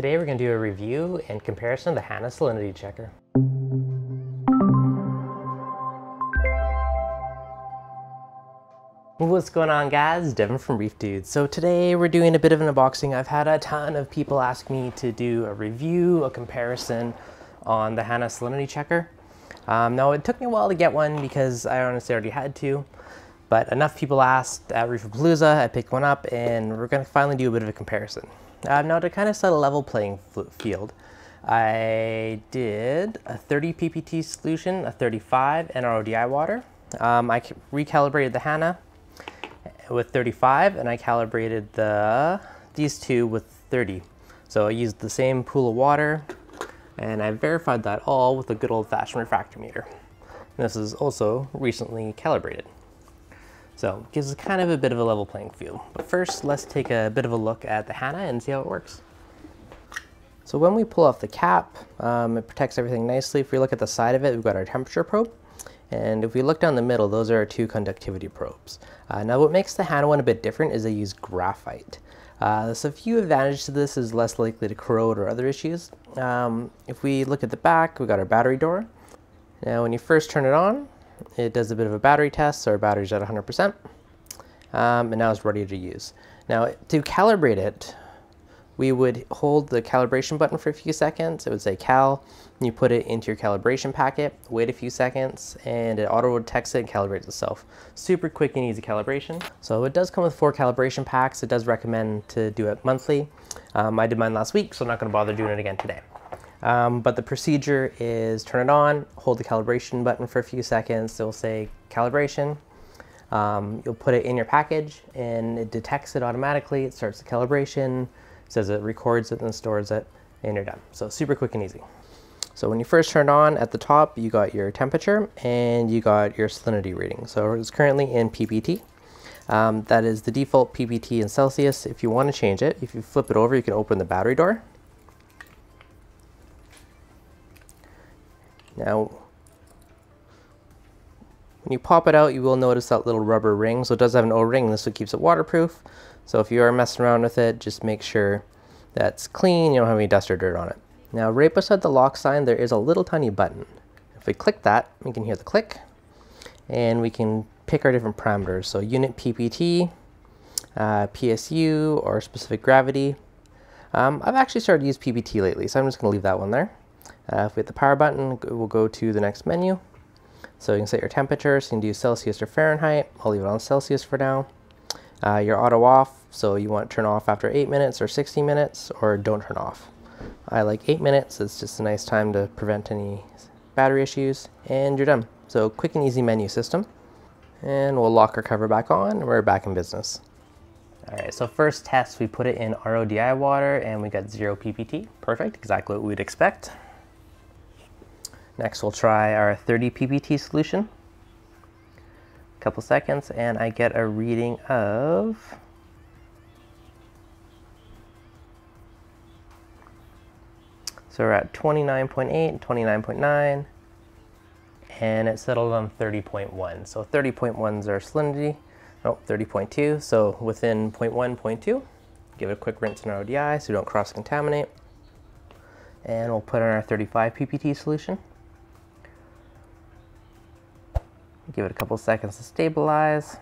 Today we're going to do a review and comparison of the Hanna Salinity Checker. What's going on guys? Devin from Reef Dudes. So today we're doing a bit of an unboxing. I've had a ton of people ask me to do a review, a comparison on the Hanna Salinity Checker. Um, now it took me a while to get one because I honestly already had to, but enough people asked at Reef Reefapalooza, I picked one up and we're gonna finally do a bit of a comparison. Uh, now to kind of set a level playing field, I did a 30 ppt solution, a 35 and RODI water. Um, I recalibrated the Hanna with 35 and I calibrated the these two with 30. So I used the same pool of water and I verified that all with a good old fashioned refractometer. And this is also recently calibrated. So it gives us kind of a bit of a level playing field. But first, let's take a bit of a look at the Hanna and see how it works. So when we pull off the cap, um, it protects everything nicely. If we look at the side of it, we've got our temperature probe. And if we look down the middle, those are our two conductivity probes. Uh, now what makes the Hanna one a bit different is they use graphite. Uh, there's a few advantages to this is less likely to corrode or other issues. Um, if we look at the back, we've got our battery door. Now when you first turn it on, it does a bit of a battery test, so our battery's at 100%. Um, and now it's ready to use. Now to calibrate it, we would hold the calibration button for a few seconds. It would say cal, you put it into your calibration packet, wait a few seconds, and it auto detects it and calibrates itself. Super quick and easy calibration. So it does come with four calibration packs. It does recommend to do it monthly. Um, I did mine last week, so I'm not gonna bother doing it again today. Um, but the procedure is turn it on, hold the calibration button for a few seconds. It'll say calibration. Um, you'll put it in your package and it detects it automatically. It starts the calibration says it records it and stores it, and you're done. So super quick and easy. So when you first turn on at the top, you got your temperature and you got your salinity reading. So it's currently in PPT. Um, that is the default PPT in Celsius. If you want to change it, if you flip it over, you can open the battery door. Now, when you pop it out, you will notice that little rubber ring. So it does have an O-ring. This keeps it waterproof. So if you are messing around with it, just make sure that's clean, you don't have any dust or dirt on it. Now right beside the lock sign, there is a little tiny button. If we click that, we can hear the click and we can pick our different parameters. So unit PPT, uh, PSU, or specific gravity. Um, I've actually started to use PPT lately, so I'm just gonna leave that one there. Uh, if we hit the power button, we'll go to the next menu. So you can set your temperature, so you can do Celsius or Fahrenheit. I'll leave it on Celsius for now. Uh, your auto off, so you want to turn off after 8 minutes or 60 minutes, or don't turn off. I like 8 minutes, it's just a nice time to prevent any battery issues, and you're done. So quick and easy menu system. And we'll lock our cover back on, and we're back in business. Alright, so first test, we put it in RODI water, and we got 0 PPT. Perfect, exactly what we'd expect. Next, we'll try our 30 PPT solution. A couple seconds and I get a reading of so we're at 29.8 29.9 and it settled on 30.1 so 30.1 is our salinity. Oh 30.2 so within 0.1 0.2 give it a quick rinse in our ODI so we don't cross contaminate and we'll put in our 35 ppt solution Give it a couple seconds to stabilize.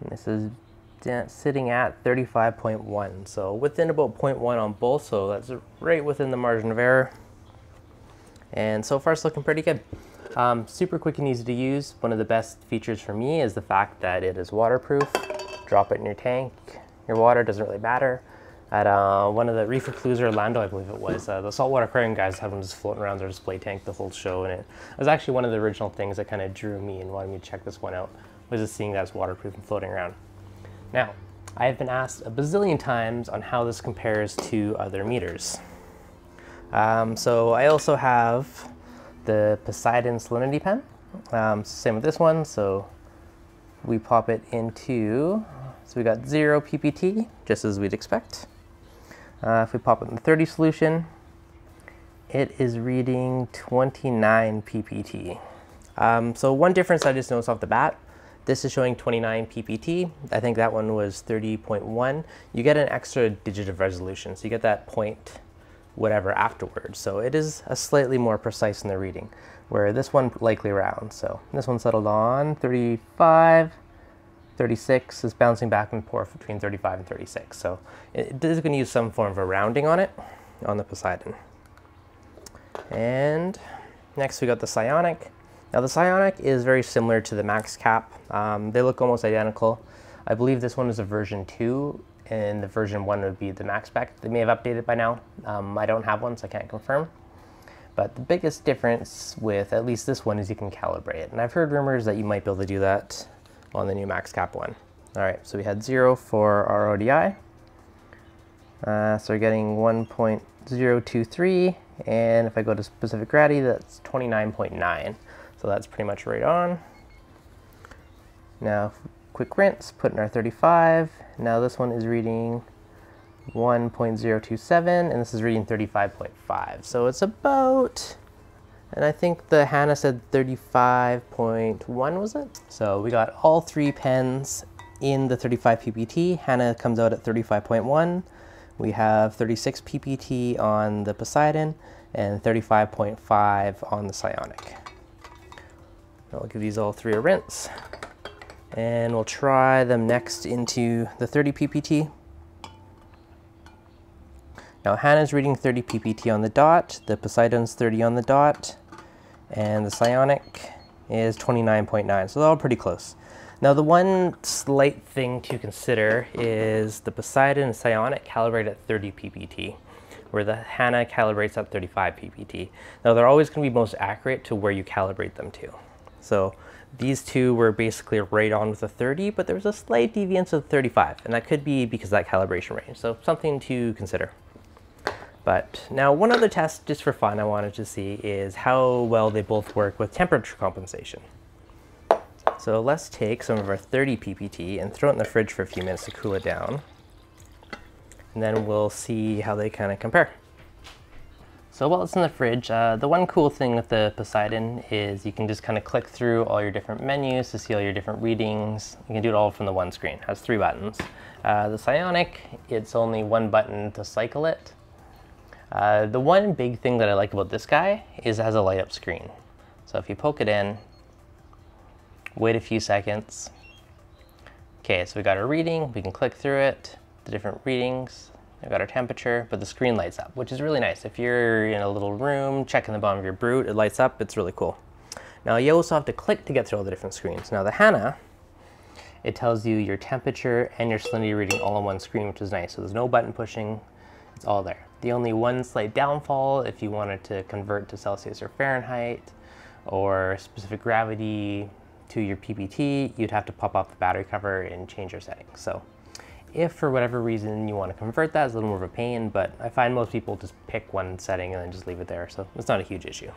And this is sitting at 35.1. So within about 0.1 on both, so that's right within the margin of error. And so far it's looking pretty good. Um, super quick and easy to use. One of the best features for me is the fact that it is waterproof. Drop it in your tank. Your water doesn't really matter at uh, one of the Reefapalooza Orlando, I believe it was. Uh, the saltwater aquarium guys have them just floating around their display tank the whole show, and it was actually one of the original things that kind of drew me and wanted me to check this one out, was just seeing that it's waterproof and floating around. Now, I have been asked a bazillion times on how this compares to other meters. Um, so I also have the Poseidon Salinity Pen. Um, same with this one, so we pop it into, so we got zero PPT, just as we'd expect. Uh, if we pop in the 30 solution, it is reading 29 ppt. Um, so one difference I just noticed off the bat This is showing 29 ppt. I think that one was 30.1. You get an extra digit of resolution, so you get that point whatever afterwards. So it is a slightly more precise in the reading, where this one likely rounds. So this one settled on 35, 36 is bouncing back and forth between 35 and 36. So it is going to use some form of a rounding on it, on the Poseidon. And next we got the Psionic. Now the Psionic is very similar to the Max Cap. Um, they look almost identical. I believe this one is a version 2 and the version 1 would be the max spec. They may have updated by now. Um, I don't have one so I can't confirm. But the biggest difference with at least this one is you can calibrate it. And I've heard rumors that you might be able to do that on the new max cap one. All right, so we had 0 for our ODI. Uh, so we're getting 1.023 and if I go to specific gravity, that's 29.9. So that's pretty much right on. Now, quick rinse, put in our 35. Now this one is reading 1.027 and this is reading 35.5. So it's about, and I think the Hanna said 35.1 was it? So we got all three pens in the 35 ppt. Hanna comes out at 35.1. We have 36 ppt on the Poseidon and 35.5 on the Psionic. I'll give these all three a rinse. And we'll try them next into the 30 ppt. Now Hanna's reading 30 ppt on the dot, the Poseidon's 30 on the dot, and the Psionic is 29.9, so they're all pretty close. Now the one slight thing to consider is the Poseidon and Psionic calibrate at 30 ppt, where the Hanna calibrates at 35 ppt. Now they're always going to be most accurate to where you calibrate them to. So these two were basically right on with the 30, but there was a slight deviance of 35, and that could be because of that calibration range. So something to consider. But now one other test, just for fun, I wanted to see is how well they both work with temperature compensation. So let's take some of our 30 ppt and throw it in the fridge for a few minutes to cool it down. And then we'll see how they kind of compare. So while it's in the fridge, uh, the one cool thing with the Poseidon is you can just kind of click through all your different menus to see all your different readings. You can do it all from the one screen. It has three buttons. Uh, the Psionic, it's only one button to cycle it. Uh, the one big thing that I like about this guy is it has a light up screen. So if you poke it in, wait a few seconds. Okay, so we got our reading, we can click through it, the different readings. We've got our temperature, but the screen lights up, which is really nice. If you're in a little room, checking the bottom of your Brute, it lights up, it's really cool. Now you also have to click to get through all the different screens. Now the Hanna, it tells you your temperature and your salinity reading all on one screen, which is nice. So there's no button pushing, it's all there. The only one slight downfall, if you wanted to convert to Celsius or Fahrenheit, or specific gravity, to your PPT, you'd have to pop off the battery cover and change your settings. So if for whatever reason you want to convert that, it's a little more of a pain, but I find most people just pick one setting and then just leave it there. So it's not a huge issue.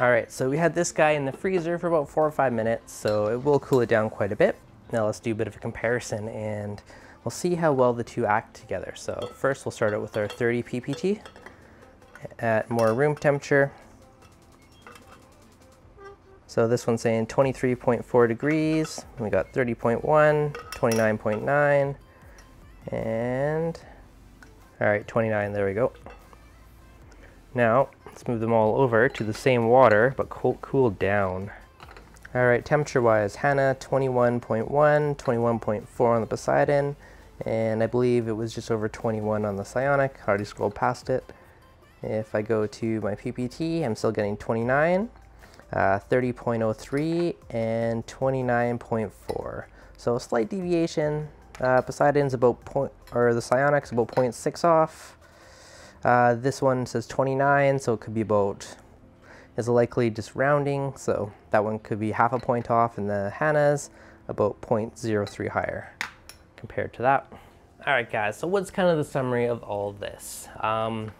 All right, so we had this guy in the freezer for about four or five minutes, so it will cool it down quite a bit. Now let's do a bit of a comparison and we'll see how well the two act together. So first we'll start out with our 30 PPT at more room temperature. So this one's saying 23.4 degrees. We got 30.1, 29.9, and all right, 29, there we go. Now, let's move them all over to the same water, but cool, cooled down. All right, temperature-wise, Hanna, 21.1, 21.4 on the Poseidon, and I believe it was just over 21 on the Psionic. Already scrolled past it. If I go to my PPT, I'm still getting 29 uh, 30.03 and 29.4. So a slight deviation. Uh, Poseidon's about point, or the Psionic's about 0.6 off. Uh, this one says 29, so it could be about, is likely just rounding, so that one could be half a point off, and the Hanna's about 0.03 higher compared to that. All right, guys, so what's kind of the summary of all this? Um,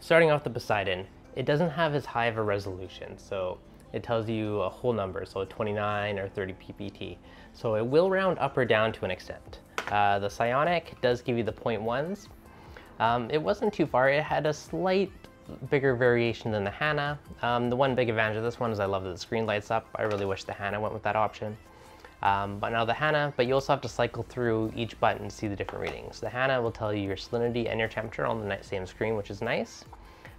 starting off the Poseidon, it doesn't have as high of a resolution. So it tells you a whole number, so 29 or 30 ppt. So it will round up or down to an extent. Uh, the Psionic does give you the point ones. Um, it wasn't too far. It had a slight bigger variation than the Hanna. Um, the one big advantage of this one is I love that the screen lights up. I really wish the Hanna went with that option. Um, but now the Hanna, but you also have to cycle through each button to see the different readings. The Hanna will tell you your salinity and your temperature on the same screen, which is nice.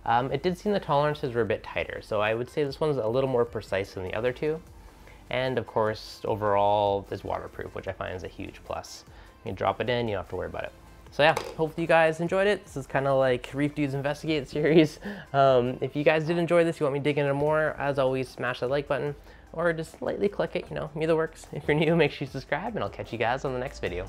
Um, it did seem the tolerances were a bit tighter, so I would say this one's a little more precise than the other two. And of course, overall, is waterproof, which I find is a huge plus. You can drop it in, you don't have to worry about it. So yeah, hopefully you guys enjoyed it. This is kind of like Reef Dudes Investigate series. Um, if you guys did enjoy this, you want me to dig into more, as always, smash that like button or just lightly click it, you know, either works. If you're new, make sure you subscribe and I'll catch you guys on the next video.